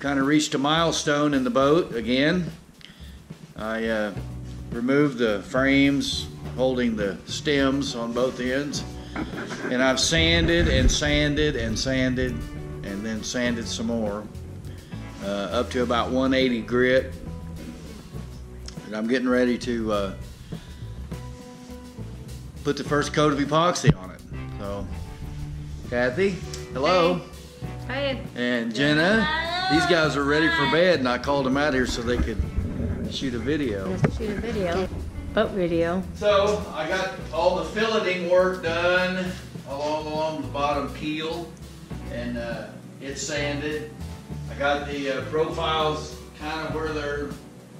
kind of reached a milestone in the boat again. I uh, removed the frames holding the stems on both ends, and I've sanded and sanded and sanded and then sanded some more uh, up to about 180 grit. And I'm getting ready to uh, put the first coat of epoxy on it. So, Kathy, hello. Hi. And Jenna, these guys are ready for bed, and I called them out here so they could shoot a video. Shoot a video. Boat video. So I got all the filleting work done along along the bottom keel, and uh, it's sanded. I got the uh, profiles kind of where they're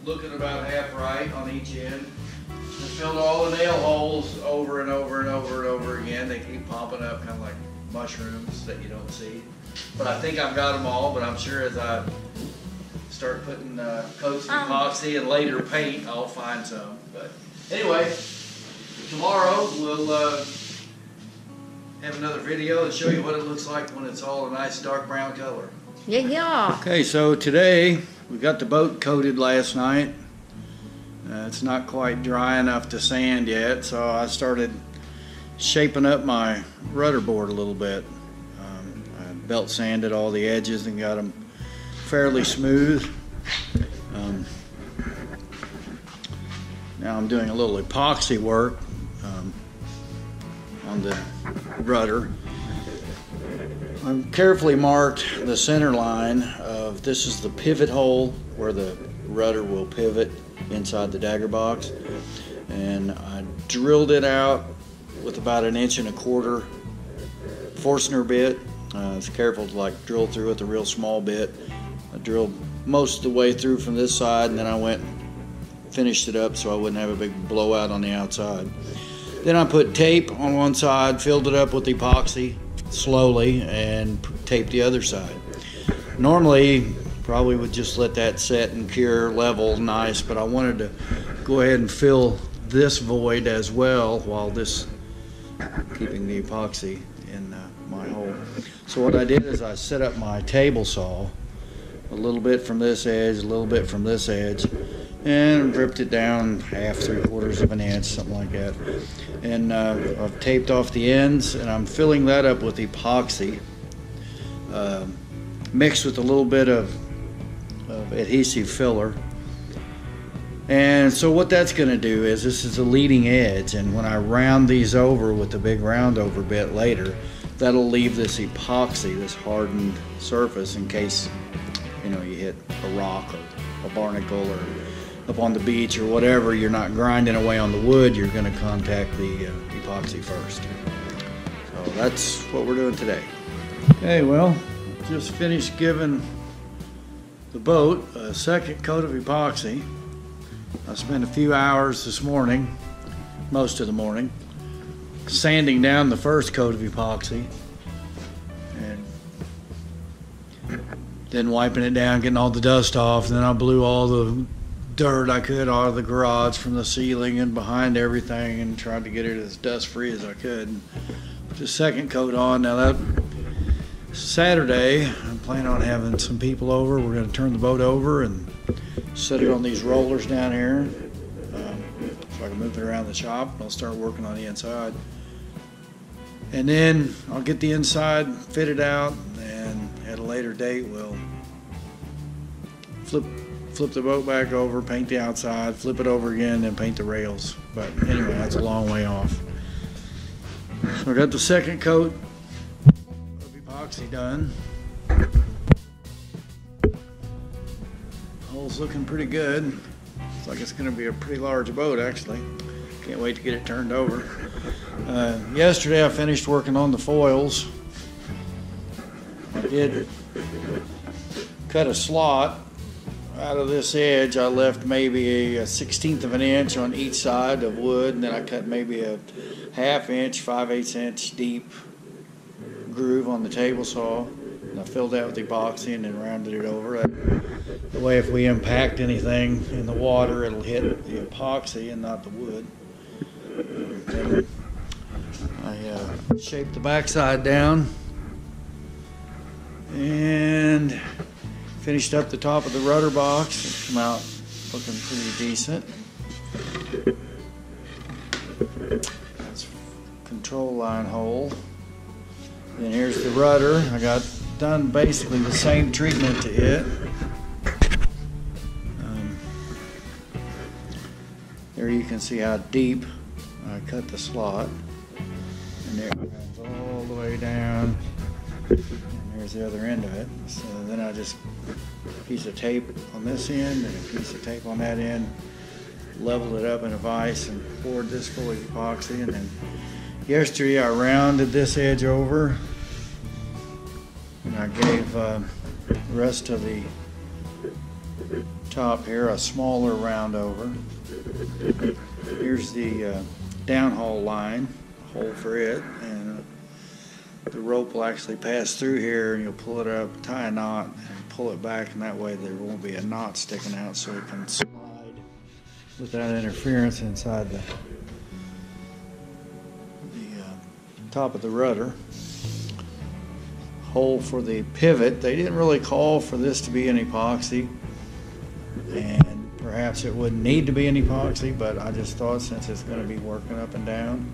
looking about half right on each end. I filled all the nail holes over and over and over and over again. They keep popping up kind of like mushrooms that you don't see. But I think I've got them all, but I'm sure as I start putting uh, coats of Um. epoxy and later paint, I'll find some. But anyway, tomorrow we'll uh, have another video and show you what it looks like when it's all a nice dark brown color. Yeah, yeah. Okay, so today we got the boat coated last night. Uh, it's not quite dry enough to sand yet, so I started shaping up my rudder board a little bit. Um, I belt sanded all the edges and got them fairly smooth. Um, now I'm doing a little epoxy work um, on the rudder. I've carefully marked the center line of this is the pivot hole where the rudder will pivot inside the dagger box. And I drilled it out with about an inch and a quarter Forstner bit. Uh, it's careful to like drill through with a real small bit. I drilled most of the way through from this side and then I went finished it up so I wouldn't have a big blowout on the outside. Then I put tape on one side, filled it up with epoxy slowly, and taped the other side. Normally, probably would just let that set and cure level nice, but I wanted to go ahead and fill this void as well while this keeping the epoxy in uh, my hole. So what I did is I set up my table saw a little bit from this edge, a little bit from this edge, and ripped it down half, three quarters of an inch, something like that. And uh, I've taped off the ends, and I'm filling that up with epoxy, uh, mixed with a little bit of, of adhesive filler. And so what that's going to do is this is a leading edge, and when I round these over with the big round over bit later, that'll leave this epoxy, this hardened surface, in case you know you hit a rock or a barnacle or up on the beach or whatever. You're not grinding away on the wood. You're going to contact the uh, epoxy first. So that's what we're doing today. Okay, well, just finished giving the boat a second coat of epoxy. I spent a few hours this morning, most of the morning, sanding down the first coat of epoxy and then wiping it down, getting all the dust off. Then I blew all the dirt I could out of the garage from the ceiling and behind everything and tried to get it as dust free as I could. And Put the second coat on. Now that Saturday, I'm planning on having some people over. We're going to turn the boat over and set it on these rollers down here um, so I can move it around the shop. and I'll start working on the inside. And then I'll get the inside fitted out, and at a later date, we'll flip flip the boat back over, paint the outside, flip it over again, and paint the rails. But anyway, that's a long way off. So I got the second coat of epoxy done. Hull's looking pretty good. Looks like it's going to be a pretty large boat, actually. Can't wait to get it turned over. Uh, yesterday, I finished working on the foils. I did cut a slot out of this edge. I left maybe a, 16th of an inch on each side of wood, and then I cut maybe a half inch, five eighths inch deep groove on the table saw. And I filled that with epoxy and then rounded it over. The way if we impact anything in the water, it'll hit the epoxy and not the wood. I uh, shaped the backside down and finished up the top of the rudder box. It's come out looking pretty decent. That's control line hole. Then here's the rudder. I got done basically the same treatment to it. There you can see how deep I cut the slot. And there it goes all the way down. And there's the other end of it. So then I just piece of tape on this end and a piece of tape on that end, leveled it up in a vise and poured this full of epoxy. And then yesterday I rounded this edge over and I gave uh, the rest of the top here a smaller round over. Here's the uh, downhaul line, hole for it, and uh, the rope will actually pass through here and you'll pull it up, tie a knot, and pull it back, and that way there won't be a knot sticking out so it can slide without interference inside the, the uh, top of the rudder. Hole for the pivot, they didn't really call for this to be an epoxy, and perhaps it wouldn't need to be an epoxy, but I just thought since it's going to be working up and down,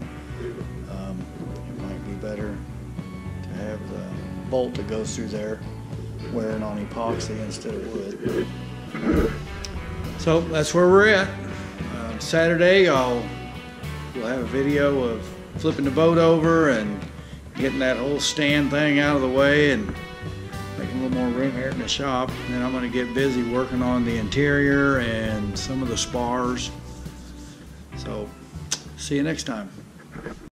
um, it might be better to have the bolt that goes through there wearing on epoxy instead of wood. So that's where we're at. Uh, Saturday, I'll we'll have a video of flipping the boat over and getting that whole stand thing out of the way and a little more room here in the shop. And I'm going to get busy working on the interior and some of the spars. So, see you next time.